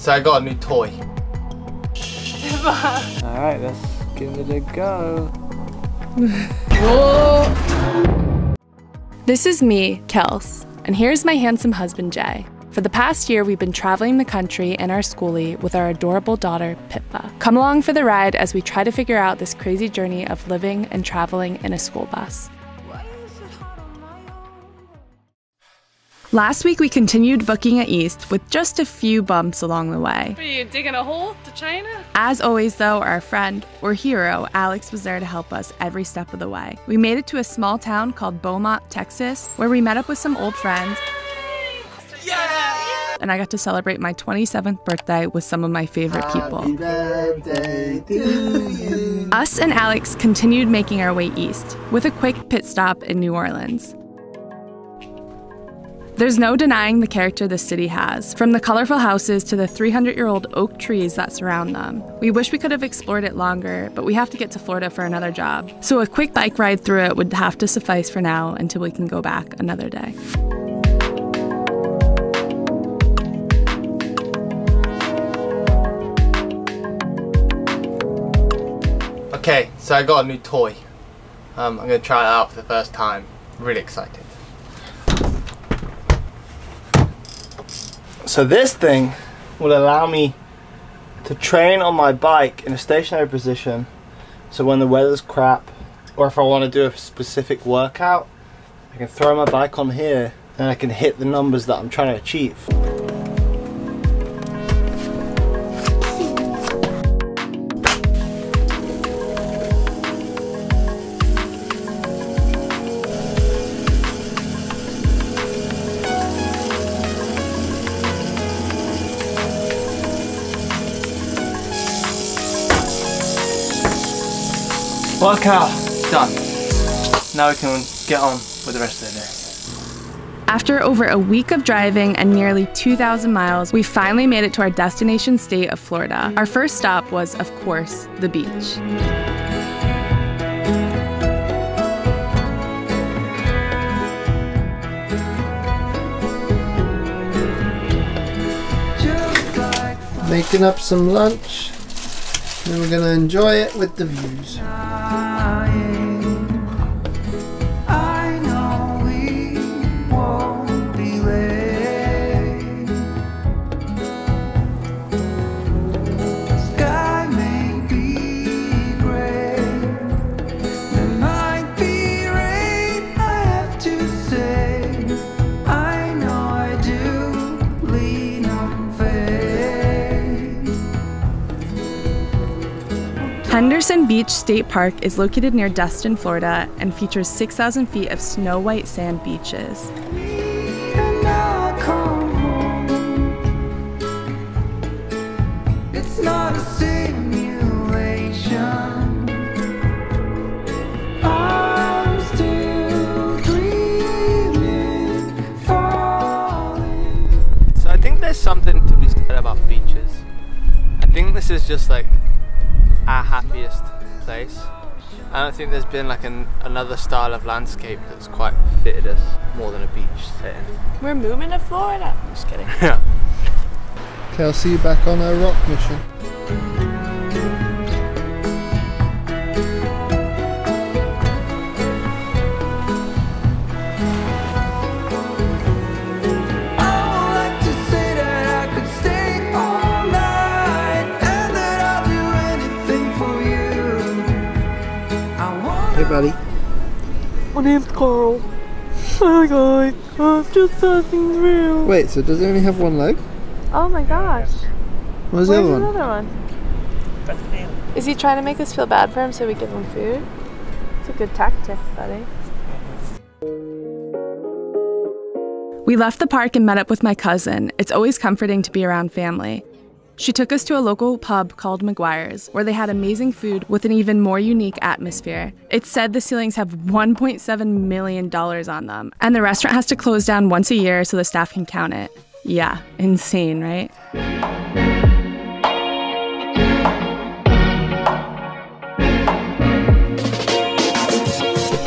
so I got a new toy. Alright, let's give it a go. This is me, Kels, and here's my handsome husband, Jay. For the past year, we've been traveling the country in our skoolie with our adorable daughter, Pippa. Come along for the ride as we try to figure out this crazy journey of living and traveling in a school bus. Last week, we continued booking at East with just a few bumps along the way. Are you digging a hole to China? As always, though, our friend or hero, Alex, was there to help us every step of the way. We made it to a small town called Beaumont, Texas, where we met up with some old friends. And I got to celebrate my 27th birthday with some of my favorite people. Us and Alex continued making our way east with a quick pit stop in New Orleans. There's no denying the character this city has, from the colorful houses to the 300 year old oak trees that surround them. We wish we could have explored it longer, but we have to get to Florida for another job. So a quick bike ride through it would have to suffice for now until we can go back another day. Okay, so I got a new toy. Um, I'm gonna try it out for the first time. Really excited. So this thing will allow me to train on my bike in a stationary position. So when the weather's crap, or if I want to do a specific workout, I can throw my bike on here and I can hit the numbers that I'm trying to achieve. Workout done. Now we can get on with the rest of the day. After over a week of driving and nearly 2,000 miles, we finally made it to our destination state of Florida. Our first stop was, of course, the beach. Making up some lunch. And we're gonna enjoy it with the views. Beach State Park is located near Destin, Florida, and features 6,000 feet of snow white sand beaches. Place. I don't think there's been like an, another style of landscape that's quite fitted us more than a beach setting. We're moving to Florida. I'm just kidding. Yeah. Okay, I'll see you back on our rock mission. Buddy. My name's Carl. Hi guys, I'm just passing through. Wait, so does it only have one leg? Oh my gosh. Where's the Where's other one? another one? Is he trying to make us feel bad for him so we give him food? It's a good tactic, buddy. We left the park and met up with my cousin. It's always comforting to be around family. She took us to a local pub called McGuire's, where they had amazing food with an even more unique atmosphere. It's said the ceilings have $1.7 million on them, and the restaurant has to close down once a year so the staff can count it. Yeah, insane, right?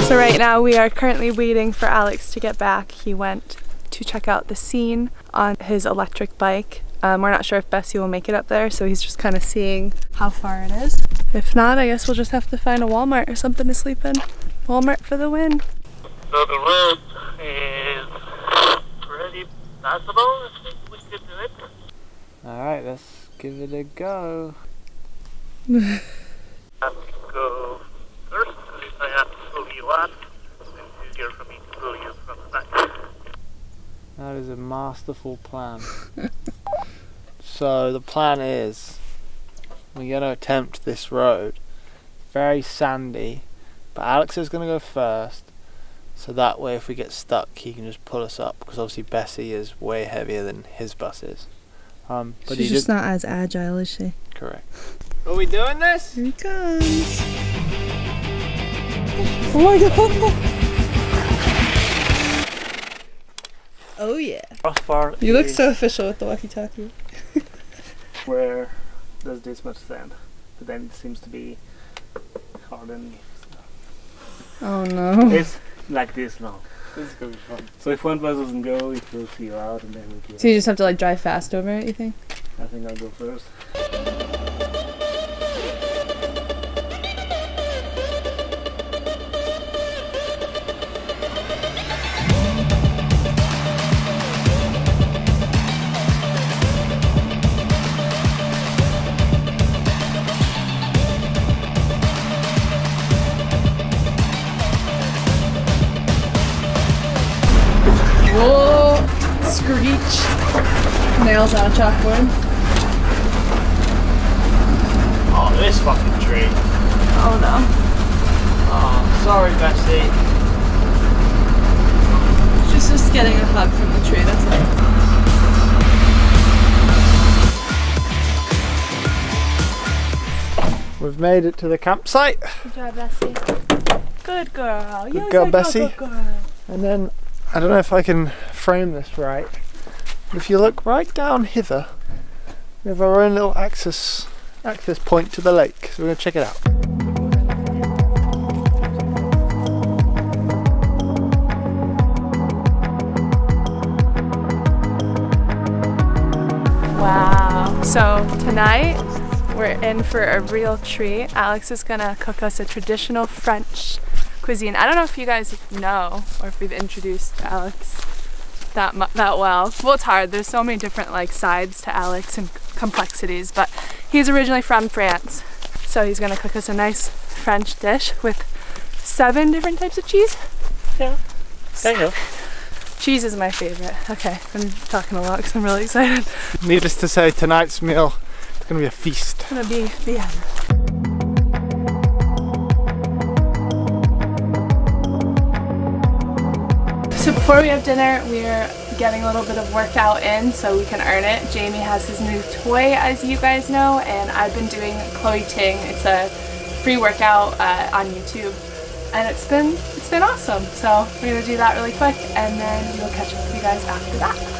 So, right now, we are currently waiting for Alex to get back. He went to check out the scene on his electric bike. Um, we're not sure if Bessy will make it up there, so he's just kind of seeing how far it is. If not, I guess we'll just have to find a Walmart or something to sleep in. Walmart for the win. So the road is pretty passable. I think we could do it. Alright, let's give it a go. I have to go first if I have to pull you up, it's easier for me to pull you from the back. That is a masterful plan. so the plan is we're going to attempt this road. Very sandy, but Alex is going to go first. So that way if we get stuck he can just pull us up because obviously Bessy is way heavier than his bus is. Um, but he did not as agile, is she? correct. Are we doing this? Here he comes. Oh my god! Oh yeah. You look so official with the walkie-talkie. where there's this much sand, but then it seems to be hard hardened. Oh no. It's like this now. This is going to be fun. So if one bus doesn't go, it will seal out and then we can. So you just have to like drive fast over it, you think? I think I'll go first. Chalkboard. Oh, this fucking tree. Oh no. Oh, sorry Bessy. She's just getting a hug from the tree, that's it. We've made it to the campsite. Good job, Bessy. Good girl. Good girl, Bessy. And then, I don't know if I can frame this right, but if you look right down hither, we have our own little access access point to the lake. So we're going to check it out. Wow. So tonight we're in for a real treat. Alex is gonna cook us a traditional French cuisine. I don't know if you guys know or if we've introduced Alex that mu- that well. Well, it's hard. There's so many different like sides to Alex and complexities, but he's originally from France. So he's gonna cook us a nice French dish with seven different types of cheese. Yeah. There you go. Cheese is my favorite. Okay, I'm talking a lot because I'm really excited. Needless to say, tonight's meal is going to be a feast. It's gonna be the end. So before we have dinner, we're getting a little bit of workout in so we can earn it. Jamie has his new toy, as you guys know, and I've been doing Chloe Ting. It's a free workout uh, on YouTube, and it's been it's been awesome. So we're gonna do that really quick, and then we'll catch up with you guys after that.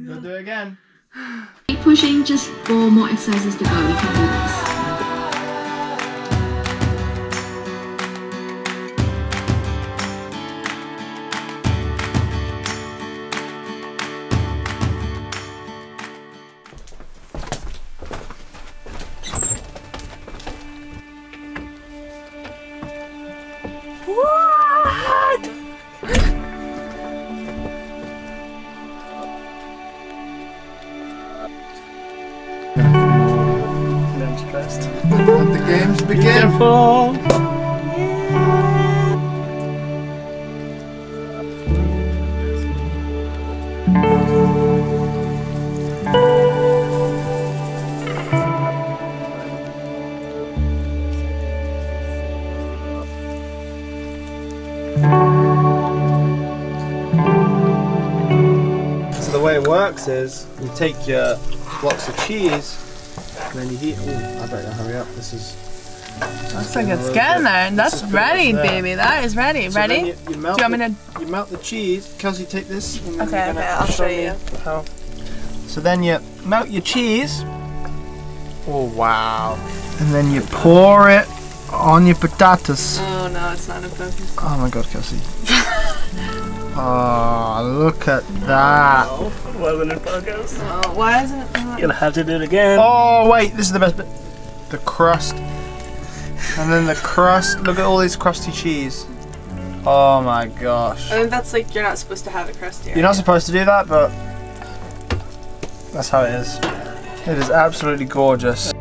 You'll do it again. Keep pushing, just four more exercises to go. You can do this. podcast. And the games begin. Beautiful. So the way it works is you take your blocks of cheese and then you heat. Oh, I better hurry up. This is. Looks like it's getting there. That's ready, there. baby. That is ready. So ready? You, you melt Do you want me the, You melt the cheese. Kelsey, take this. And Okay, you're okay, I'll show me you. How. So then you melt your cheese. Oh wow! And then you pour it on your potatoes. Oh no, it's not in focus. Oh my god, Kelsey. oh, look at that. Wasn't in focus. Oh, why isn't it? You're gonna have to do it again. Oh wait, this is the best bit. The crust. And then the crust. Look at all these crusty cheese. Oh my gosh. I think that's like you're not supposed to have a crust here. You're not supposed to do that, but that's how it is. It is absolutely gorgeous.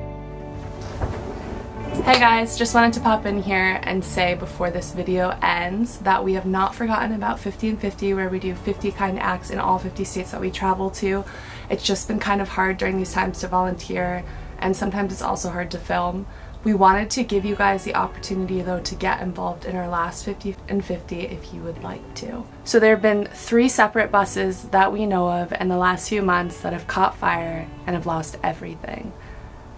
Hey guys, just wanted to pop in here and say before this video ends that we have not forgotten about 50 and 50 where we do 50 kind acts in all 50 states that we travel to. It's just been kind of hard during these times to volunteer and sometimes it's also hard to film. We wanted to give you guys the opportunity though to get involved in our last 50 and 50 if you would like to. So there have been three separate buses that we know of in the last few months that have caught fire and have lost everything.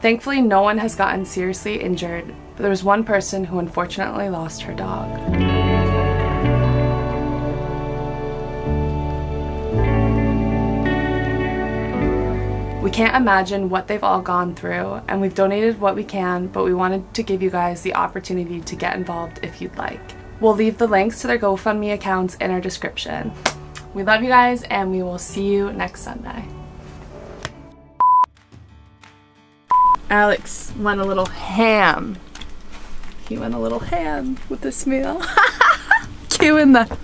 Thankfully, no one has gotten seriously injured, but there was one person who unfortunately lost her dog. We can't imagine what they've all gone through, and we've donated what we can, but we wanted to give you guys the opportunity to get involved if you'd like. We'll leave the links to their GoFundMe accounts in our description. We love you guys, and we will see you next Sunday. Alex went a little ham. He went a little ham with this meal. Cueing the.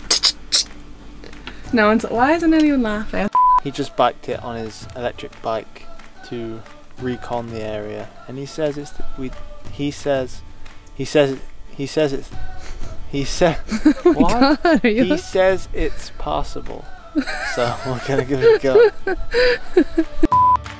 No one's. Why isn't anyone laughing? He just biked it on his electric bike to recon the area, and he says it's the, we. He says, he says, he says it's. He said, oh what? God, He says it's possible. So we're gonna give it a go.